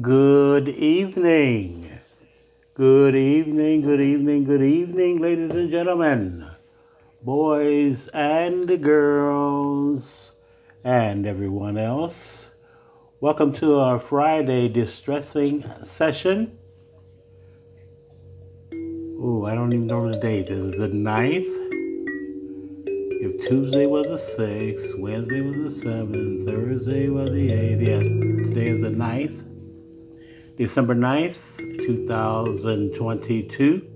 Good evening. Good evening, good evening, good evening, ladies and gentlemen, boys and girls, and everyone else. Welcome to our Friday de-stressing session. Ooh, I don't even know the date. Is it the 9th? If Tuesday was the 6th, Wednesday was the 7th, Thursday was the 8th, yes, today is the 9th. December 9th, 2022.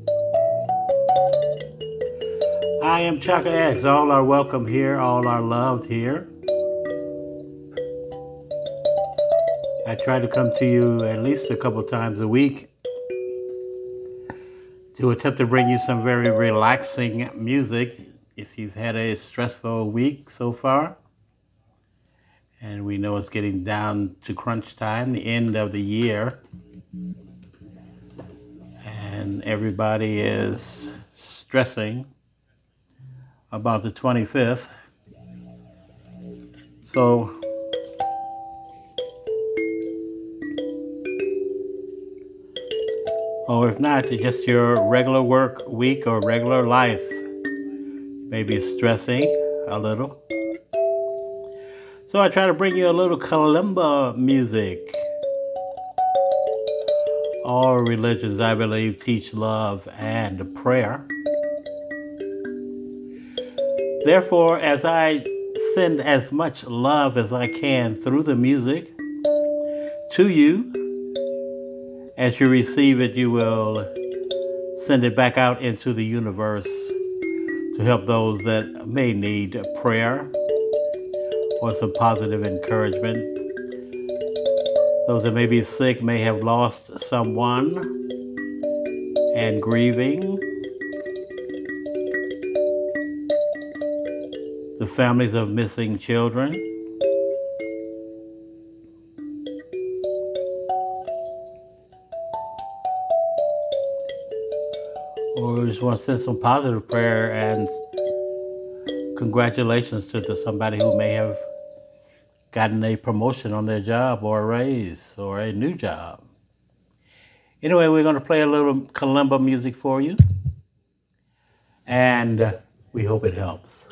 I am Chaka X. All are welcome here, all are loved here. I try to come to you at least a couple times a week to attempt to bring you some very relaxing music if you've had a stressful week so far. And we know it's getting down to crunch time, the end of the year. And everybody is stressing about the 25th. So, or if not, just your regular work week or regular life. Maybe stressing a little. So I try to bring you a little kalimba music. All religions, I believe, teach love and prayer. Therefore, as I send as much love as I can through the music to you, as you receive it, you will send it back out into the universe to help those that may need prayer or some positive encouragement. Those that may be sick may have lost someone and grieving. The families of missing children. Or just want to send some positive prayer and congratulations to the, somebody who may have gotten a promotion on their job or a raise or a new job. Anyway, we're going to play a little kalimba music for you, and uh, we hope it helps.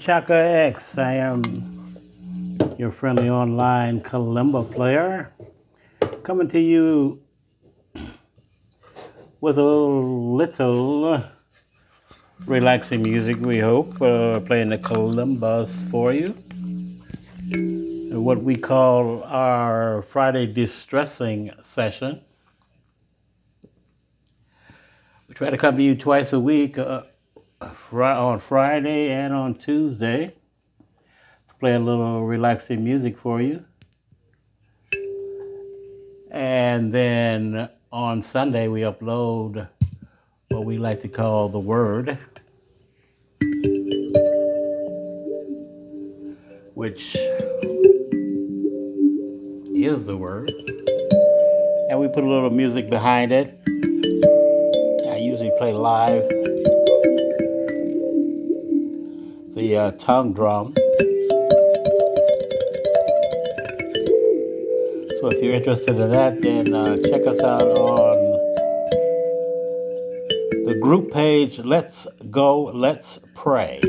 Chaka X. I am your friendly online kalimba player, coming to you with a little relaxing music. We hope uh, playing the kalimbas for you. What we call our Friday de-stressing session. We try to come to you twice a week. Uh, on Friday and on Tuesday to play a little relaxing music for you. And then on Sunday, we upload what we like to call the Word, which is the Word. And we put a little music behind it. I usually play live the uh, tongue drum. So if you're interested in that, then uh, check us out on the group page, Let's Go, Let's Pray.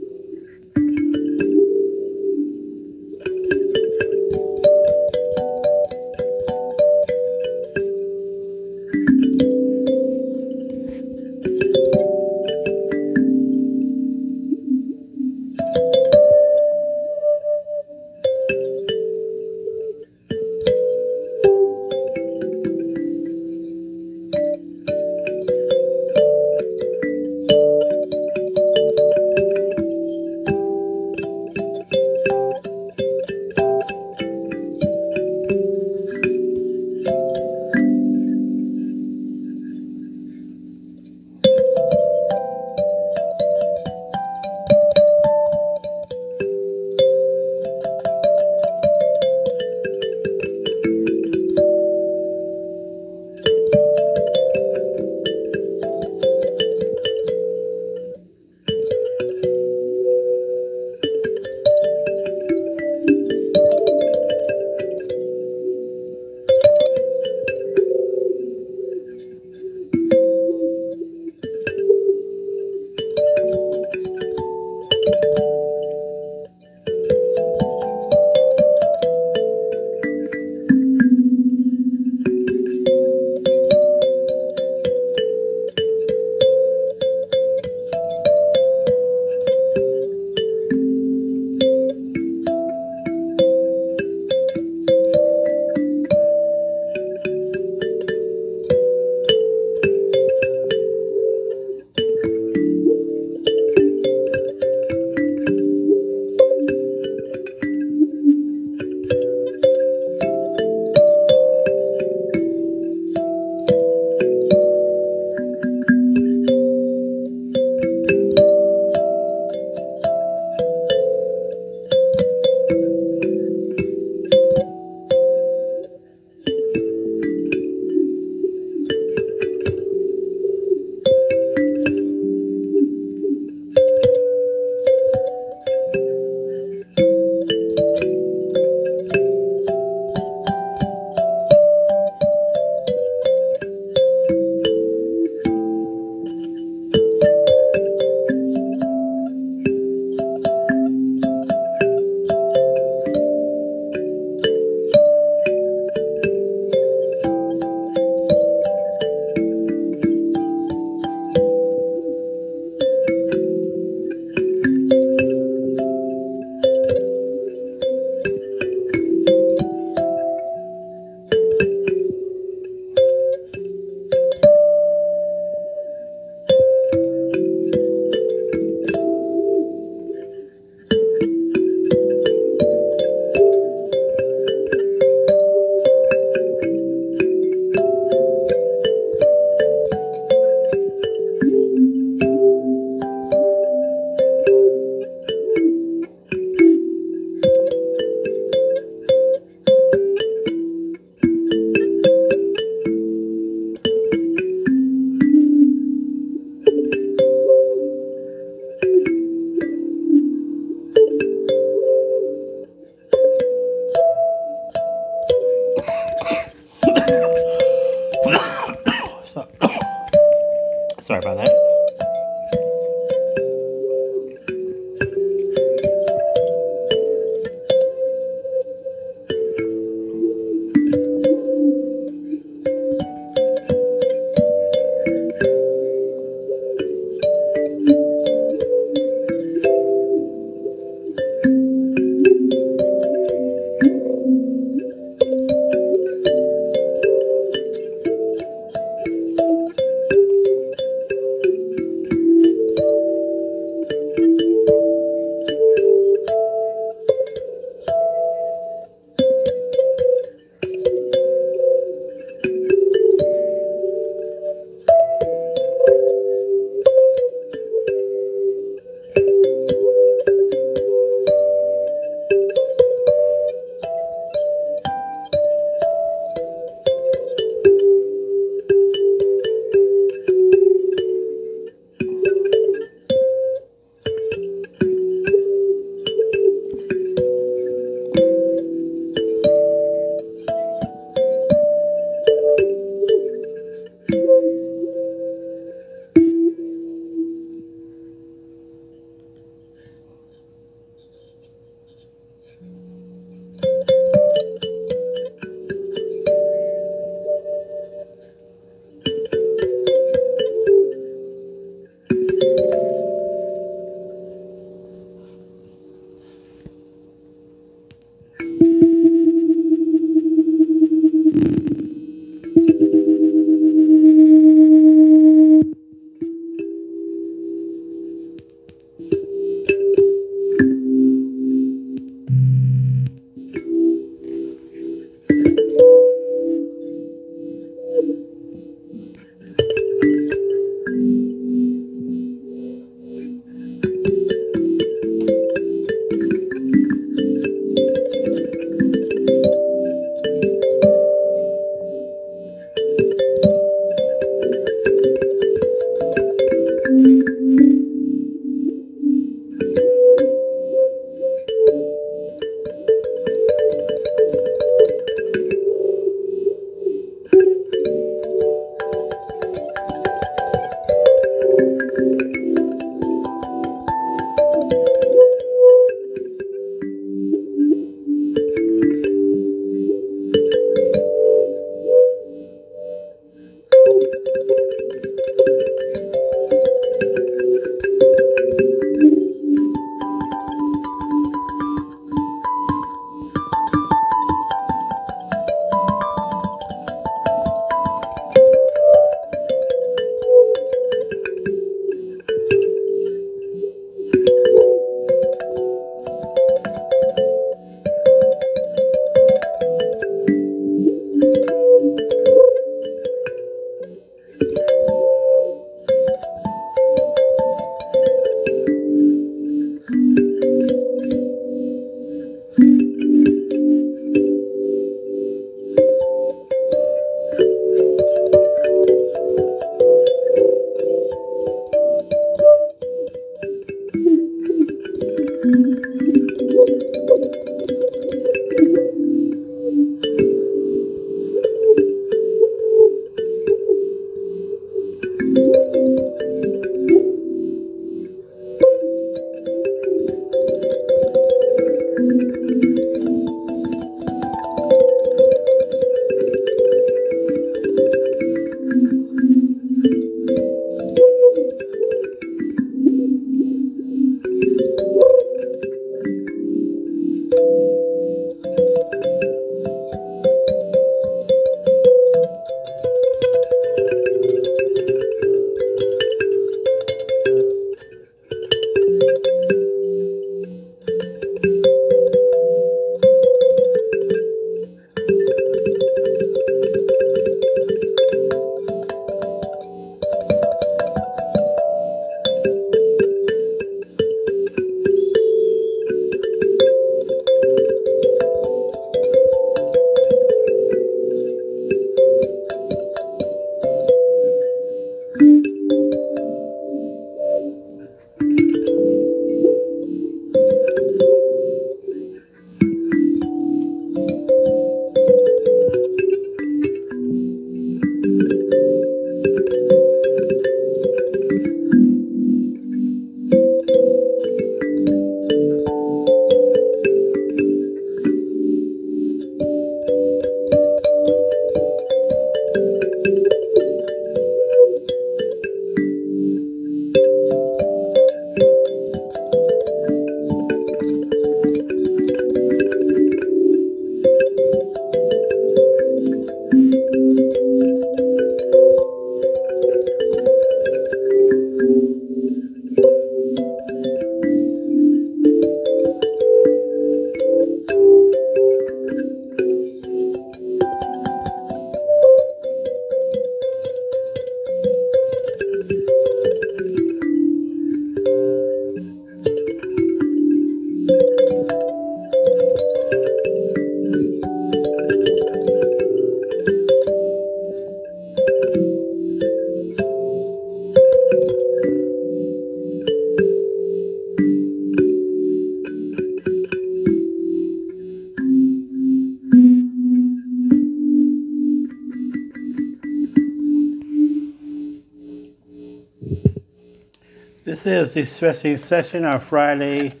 De-Stressing Session, our Friday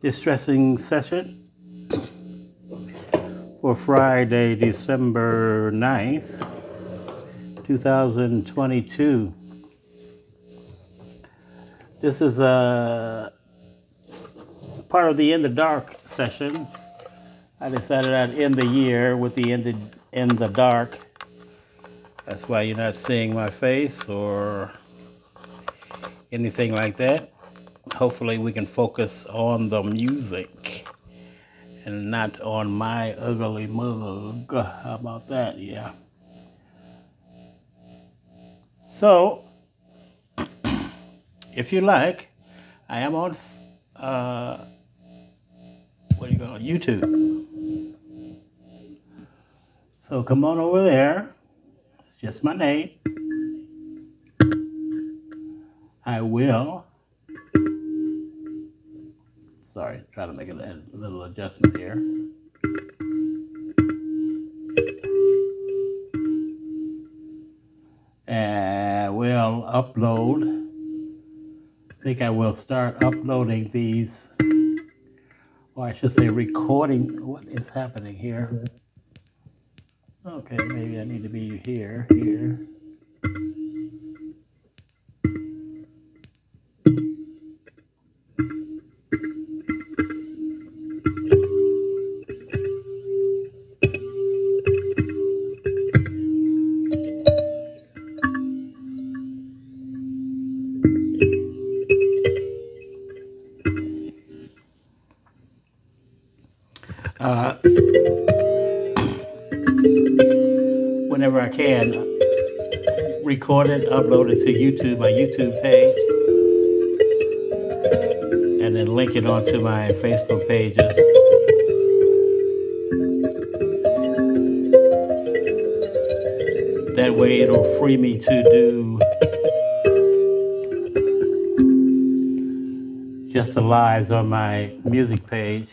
De-Stressing Session for Friday, December 9th, 2022. This is a part of the In the Dark session. I decided I'd end the year with the ended in the dark. That's why you're not seeing my face or anything like that. Hopefully, we can focus on the music and not on my ugly mug. How about that? Yeah. So, if you like, I am on uh, what do you call it? YouTube. So come on over there. It's just my name. I will. Sorry, try to make a little adjustment here. And we'll upload. I think I will start uploading these, or I should say recording. What is happening here? Okay, maybe I need to be here, here. Record it, upload it to YouTube, my YouTube page, and then link it onto my Facebook pages. That way it'll free me to do just the lives on my music page.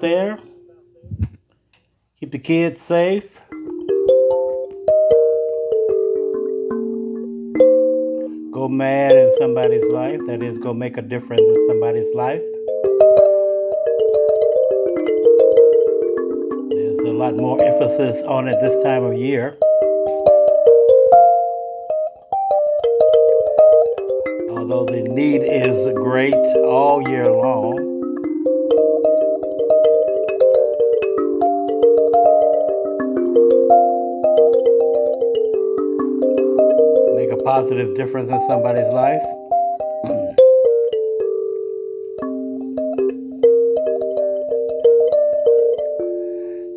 There. Keep the kids safe. Go mad in somebody's life. That is, go make a difference in somebody's life. There's a lot more emphasis on it this time of year. Although the need is great all year long. Positive difference in somebody's life.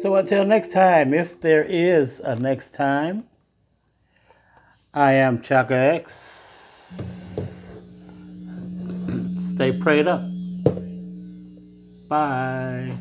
So until next time, if there is a next time, I am Chaka X. Stay prayed up. Bye.